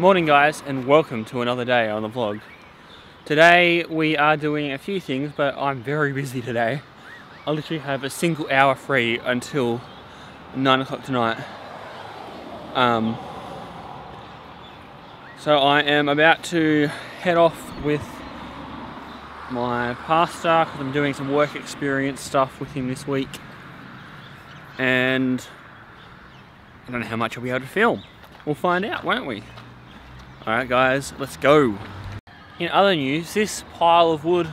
Morning guys and welcome to another day on the vlog. Today we are doing a few things but I'm very busy today. I literally have a single hour free until 9 o'clock tonight. Um, so I am about to head off with my pastor because I'm doing some work experience stuff with him this week and I don't know how much I'll be able to film. We'll find out, won't we? Alright guys, let's go. In other news, this pile of wood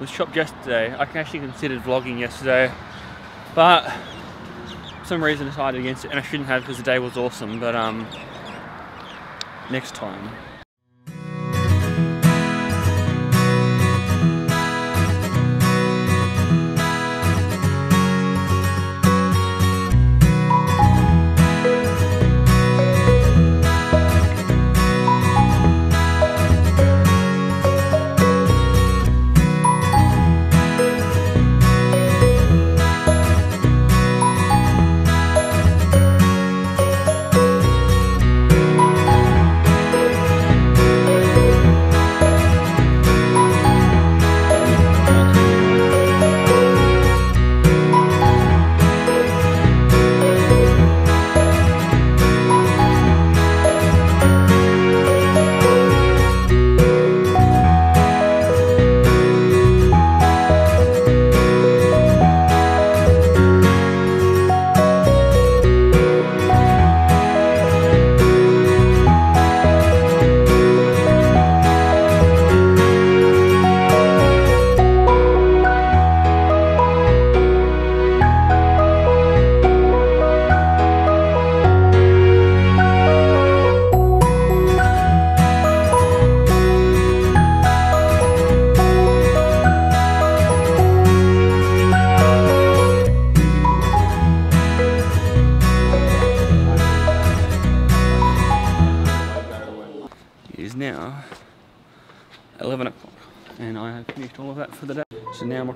was chopped yesterday. I actually considered vlogging yesterday, but for some reason decided against it and I shouldn't have because the day was awesome, but um, next time.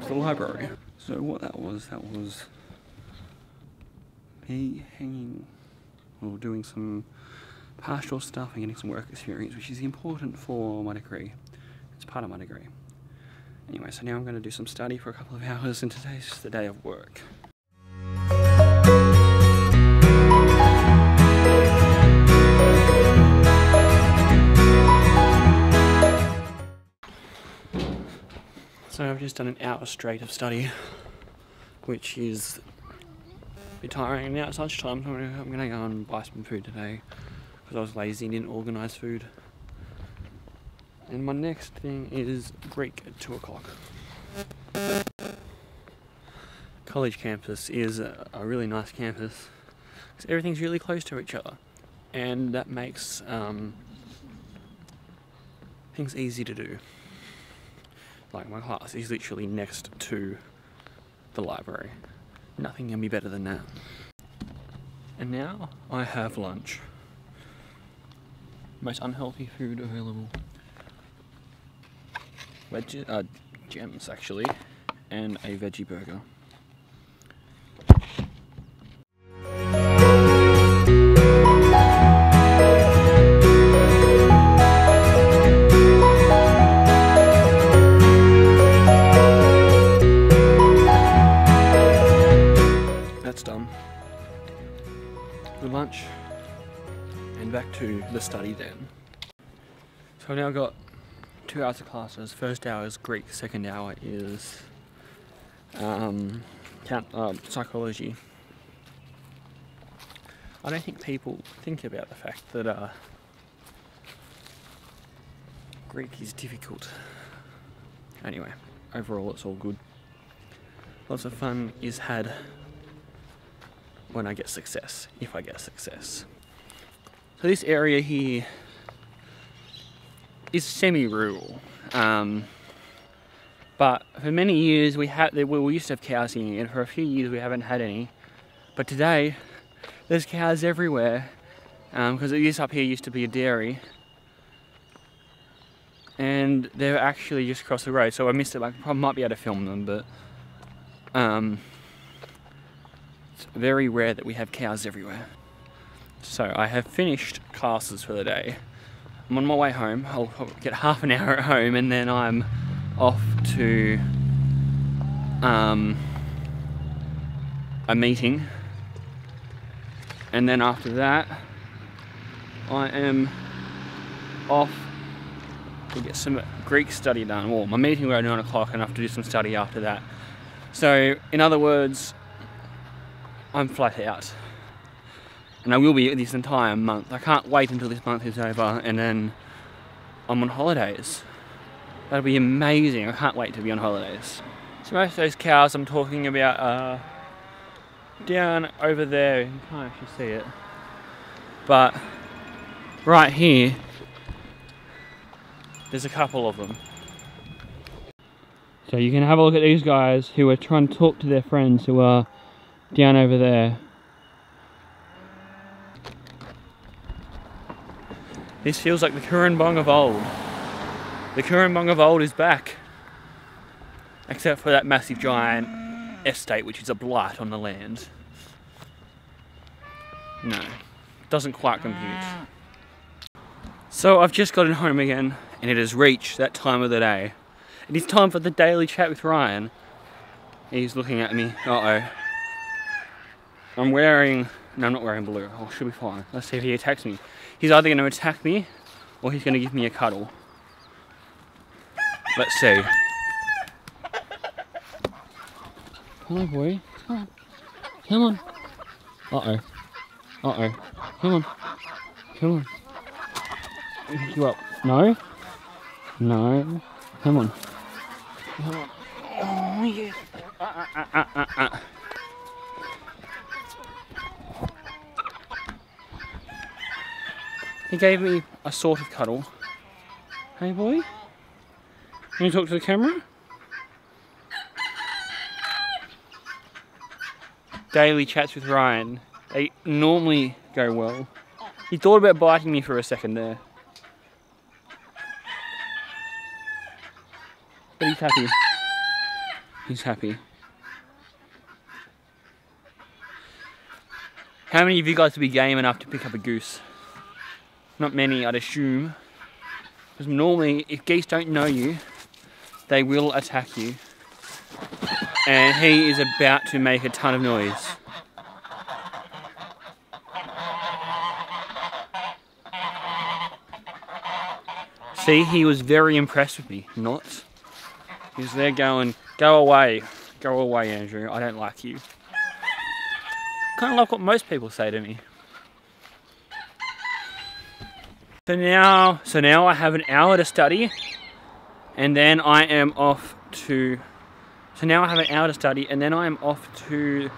The library. So what that was, that was me hanging or doing some pastoral stuff and getting some work experience, which is important for my degree. It's part of my degree. Anyway, so now I'm going to do some study for a couple of hours and today's the day of work. Just done an hour straight of study, which is a bit tiring. Now it's lunchtime, so I'm going to go and buy some food today because I was lazy and didn't organise food. And my next thing is Greek at 2 o'clock. College campus is a, a really nice campus because everything's really close to each other and that makes um, things easy to do. Like my class is literally next to the library. Nothing can be better than that. And now I have lunch. Most unhealthy food available. Veg uh, gems actually, and a veggie burger. So I've now got two hours of classes. First hour is Greek, second hour is um, count, uh, psychology. I don't think people think about the fact that uh, Greek is difficult. Anyway, overall it's all good. Lots of fun is had when I get success, if I get success. So this area here is semi-rural, um, but for many years we had we used to have cows here, and for a few years we haven't had any. But today, there's cows everywhere, because um, this up here used to be a dairy, and they're actually just across the road. So I missed it. Like, I might be able to film them, but um, it's very rare that we have cows everywhere. So I have finished classes for the day. I'm on my way home. I'll get half an hour at home and then I'm off to um, a meeting. And then after that, I am off to get some Greek study done. Well, my meeting will at 9 o'clock and I have to do some study after that. So, in other words, I'm flat out. And I will be this entire month. I can't wait until this month is over and then I'm on holidays. That'll be amazing. I can't wait to be on holidays. So most of those cows I'm talking about are down over there. You can't actually see it. But right here, there's a couple of them. So you can have a look at these guys who are trying to talk to their friends who are down over there. This feels like the Cooranbong of old. The Cooranbong of old is back. Except for that massive giant estate which is a blight on the land. No, doesn't quite compute. So I've just gotten home again and it has reached that time of the day. It is time for the daily chat with Ryan. He's looking at me. Uh-oh. I'm wearing... No, I'm not wearing blue. Oh, should be fine. Let's see if he attacks me. He's either going to attack me or he's going to give me a cuddle. Let's see. Come on, boy. Come on. Come on. Uh-oh. Uh-oh. Come on. Come on. Pick you up. No? No. Come on. Come on. Oh, yeah. Uh, uh, uh, He gave me a sort of cuddle. Hey boy? Can you talk to the camera? Daily chats with Ryan. They normally go well. He thought about biting me for a second there. But he's happy. He's happy. How many of you guys would be game enough to pick up a goose? Not many, I'd assume. Because normally, if geese don't know you, they will attack you. And he is about to make a ton of noise. See, he was very impressed with me. Not. He was there going, go away. Go away, Andrew. I don't like you. Kind of like what most people say to me. So now, so now I have an hour to study and then I am off to, so now I have an hour to study and then I am off to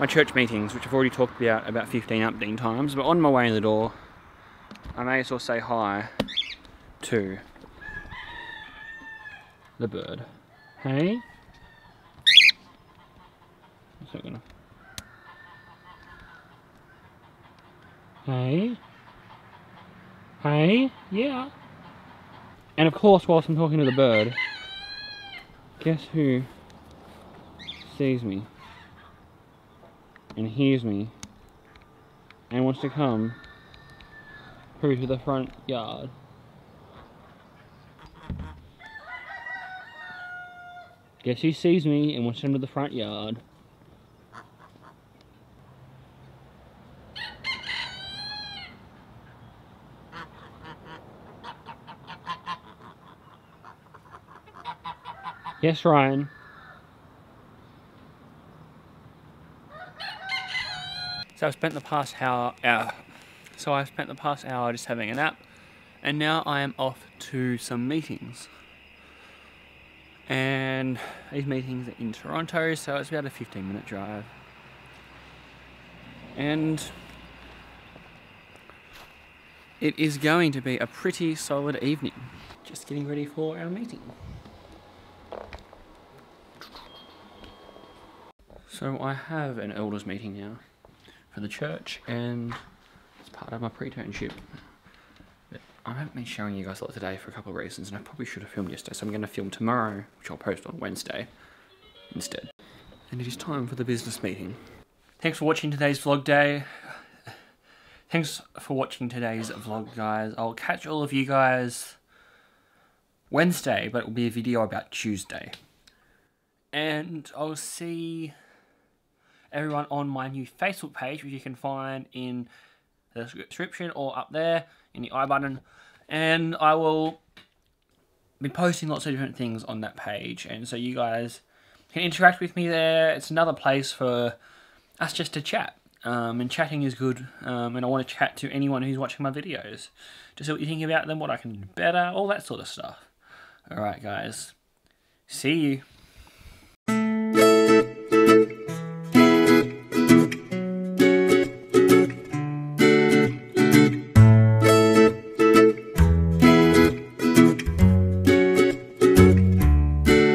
my church meetings, which I've already talked about about 15 updating times, but on my way in the door, I may as well say hi to the bird. Hey? What's that gonna? Hey? Hey? Yeah. And of course, whilst I'm talking to the bird, guess who sees me and hears me and wants to come through to the front yard? Guess who sees me and wants to come to the front yard? Yes, Ryan. So I've spent the past hour, hour, so I've spent the past hour just having a nap, and now I am off to some meetings. And these meetings are in Toronto, so it's about a 15 minute drive. And it is going to be a pretty solid evening. Just getting ready for our meeting. So I have an elders meeting now for the church and it's part of my pre-turnship. I haven't been showing you guys a lot today for a couple of reasons and I probably should have filmed yesterday so I'm going to film tomorrow which I'll post on Wednesday instead. And it is time for the business meeting. Thanks for watching today's vlog day. thanks for watching today's vlog, guys. I'll catch all of you guys Wednesday, but it will be a video about Tuesday. And I'll see everyone on my new Facebook page, which you can find in the description or up there in the i button. And I will be posting lots of different things on that page, and so you guys can interact with me there. It's another place for us just to chat. Um, and chatting is good, um, and I want to chat to anyone who's watching my videos to see what you think about them, what I can do better, all that sort of stuff. Alright, guys. See you.